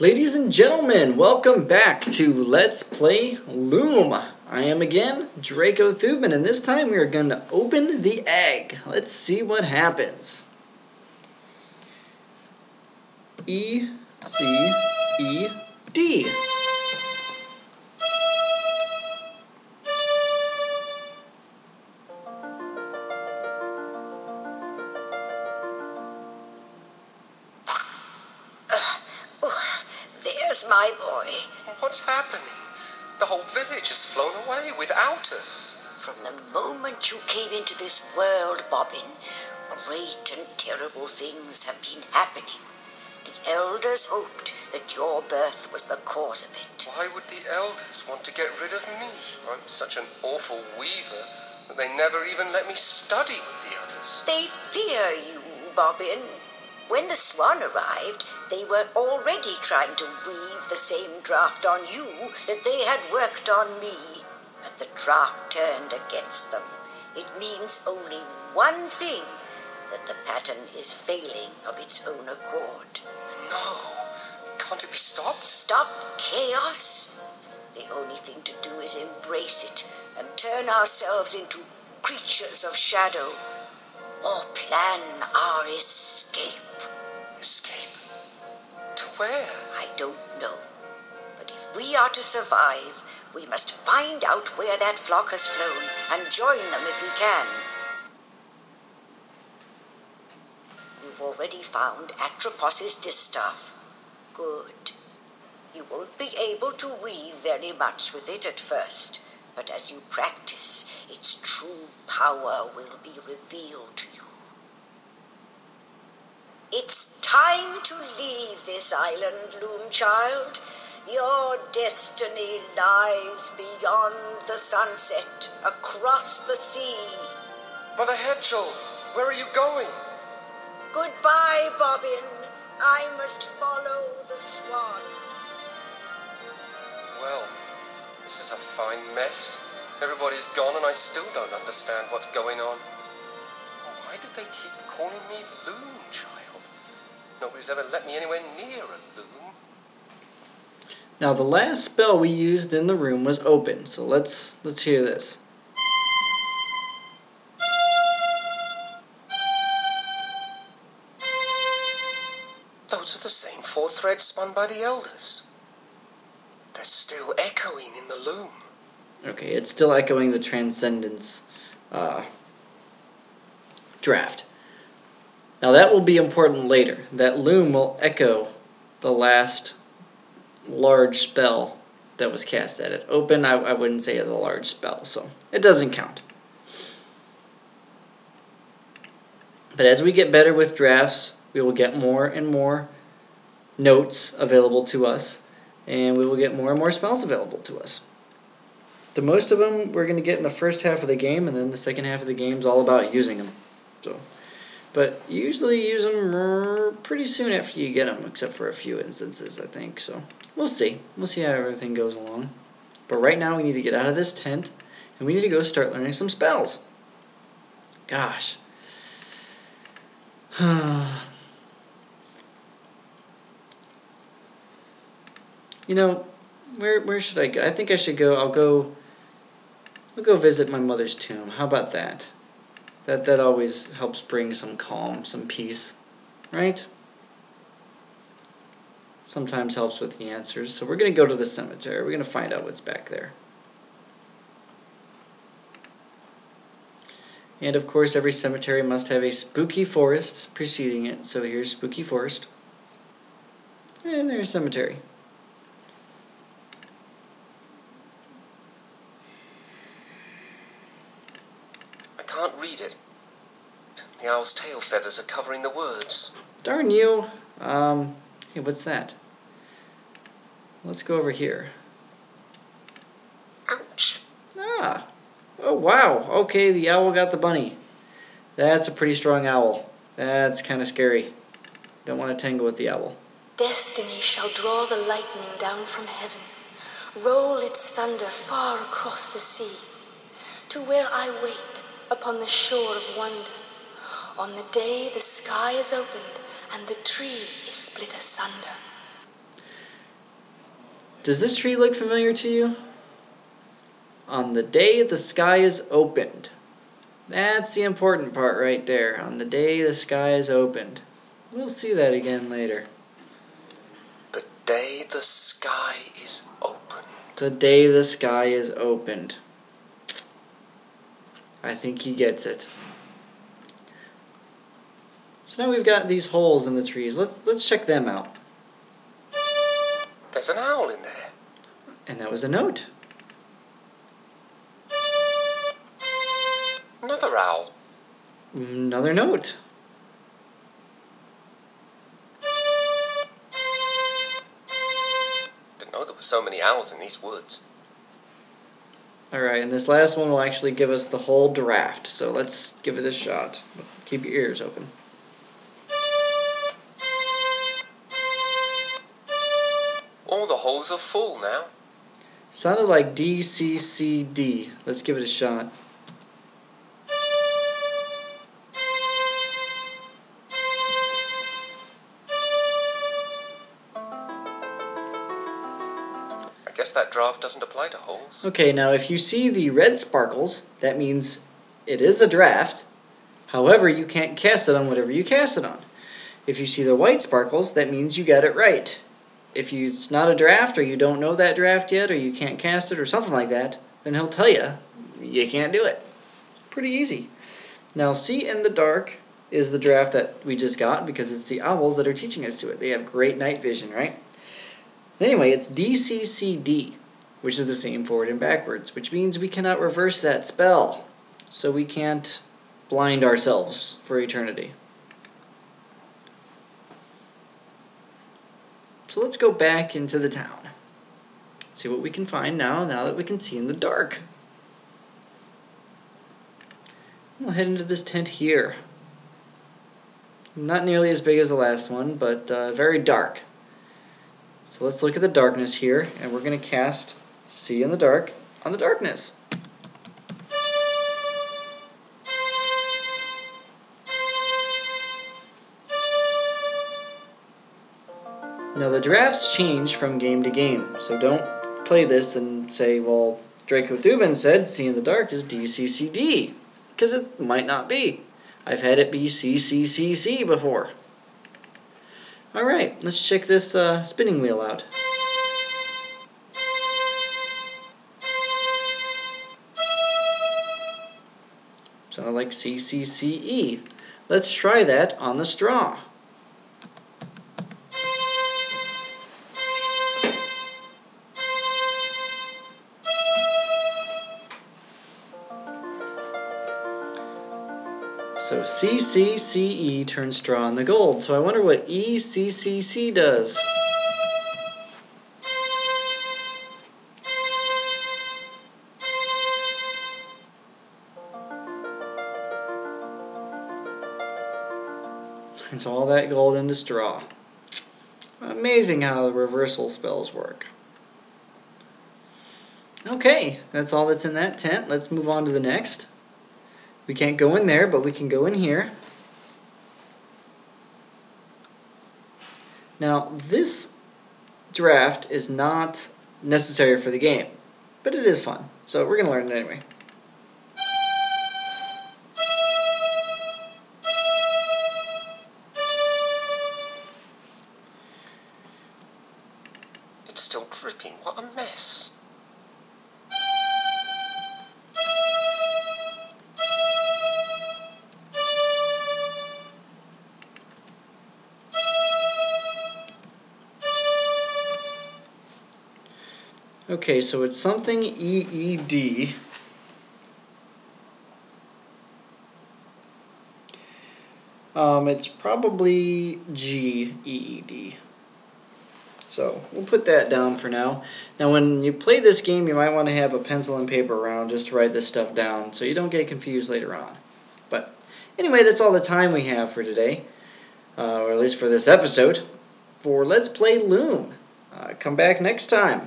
Ladies and gentlemen, welcome back to Let's Play Loom. I am again Draco Thuban, and this time we are going to open the egg. Let's see what happens. E C E D. my boy. What's happening? The whole village has flown away without us. From the moment you came into this world, Bobbin, great and terrible things have been happening. The elders hoped that your birth was the cause of it. Why would the elders want to get rid of me? I'm such an awful weaver that they never even let me study with the others. They fear you, Bobbin. When the swan arrived, they were already trying to weave the same draft on you that they had worked on me. But the draft turned against them. It means only one thing that the pattern is failing of its own accord. No. Can't it be stopped? Stop chaos? The only thing to do is embrace it and turn ourselves into creatures of shadow or plan our escape. Escape? To where? We are to survive, we must find out where that flock has flown and join them if we can. You've already found Atropos's distaff. Good. You won't be able to weave very much with it at first, but as you practice, its true power will be revealed to you. It's time to leave this island, Loom Child. Your destiny lies beyond the sunset, across the sea. Mother Hetchel, where are you going? Goodbye, Bobbin. I must follow the swans. Well, this is a fine mess. Everybody's gone and I still don't understand what's going on. Why do they keep calling me Loom Child? Nobody's ever let me anywhere near a loom. Now the last spell we used in the room was open, so let's let's hear this. Those are the same four threads spun by the elders. They're still echoing in the loom. Okay, it's still echoing the Transcendence uh, draft. Now that will be important later. That loom will echo the last large spell that was cast at it. Open, I, I wouldn't say is a large spell, so it doesn't count. But as we get better with drafts, we will get more and more notes available to us, and we will get more and more spells available to us. The most of them we're going to get in the first half of the game, and then the second half of the game is all about using them. So, but you usually use them uh, pretty soon after you get them, except for a few instances, I think. So we'll see. We'll see how everything goes along. But right now we need to get out of this tent, and we need to go start learning some spells. Gosh. you know, where where should I go? I think I should go. I'll go. I'll go visit my mother's tomb. How about that? That that always helps bring some calm, some peace, right? Sometimes helps with the answers. So we're gonna go to the cemetery. We're gonna find out what's back there. And of course, every cemetery must have a spooky forest preceding it. So here's spooky forest. And there's cemetery. I can't read it. The owl's tail feathers are covering the words. Darn you. Um, hey, what's that? Let's go over here. Ouch. Ah. Oh, wow. Okay, the owl got the bunny. That's a pretty strong owl. That's kind of scary. Don't want to tangle with the owl. Destiny shall draw the lightning down from heaven, roll its thunder far across the sea, to where I wait upon the shore of wonder, on the day the sky is opened and the tree is split asunder. Does this tree look familiar to you? On the day the sky is opened. That's the important part right there. On the day the sky is opened. We'll see that again later. The day the sky is open. The day the sky is opened. I think he gets it. So now we've got these holes in the trees. Let's let's check them out. There's an owl in there. And that was a note. Another owl. Another note. Didn't know there were so many owls in these woods. Alright, and this last one will actually give us the whole draft. So let's give it a shot. Keep your ears open. All the holes are full now. Sounded like D C C D. Let's give it a shot. I guess that draft doesn't apply to holes. Okay, now if you see the red sparkles, that means it is a draft. However, you can't cast it on whatever you cast it on. If you see the white sparkles, that means you got it right. If you, it's not a draft, or you don't know that draft yet, or you can't cast it, or something like that, then he'll tell you you can't do it. Pretty easy. Now, See in the Dark is the draft that we just got because it's the owls that are teaching us to it. They have great night vision, right? Anyway, it's DCCD, which is the same forward and backwards, which means we cannot reverse that spell. So we can't blind ourselves for eternity. So let's go back into the town. See what we can find now, now that we can see in the dark. We'll head into this tent here. Not nearly as big as the last one, but uh, very dark. So let's look at the darkness here, and we're going to cast See in the Dark on the darkness. Now the drafts change from game to game, so don't play this and say, well, Draco Thuban said See in the Dark is DCCD, because it might not be. I've had it be CCCC before. Alright, let's check this uh, spinning wheel out. Sounded like CCCE. Let's try that on the straw. So CCCE turns straw into gold. So I wonder what ECCC does. Turns all that gold into straw. Amazing how the reversal spells work. Okay, that's all that's in that tent. Let's move on to the next. We can't go in there, but we can go in here. Now, this draft is not necessary for the game, but it is fun. So we're going to learn it anyway. It's still dripping. What a mess. Okay, so it's something EED. Um, it's probably GEED. So we'll put that down for now. Now, when you play this game, you might want to have a pencil and paper around just to write this stuff down so you don't get confused later on. But anyway, that's all the time we have for today, uh, or at least for this episode, for Let's Play Loom. Uh, come back next time.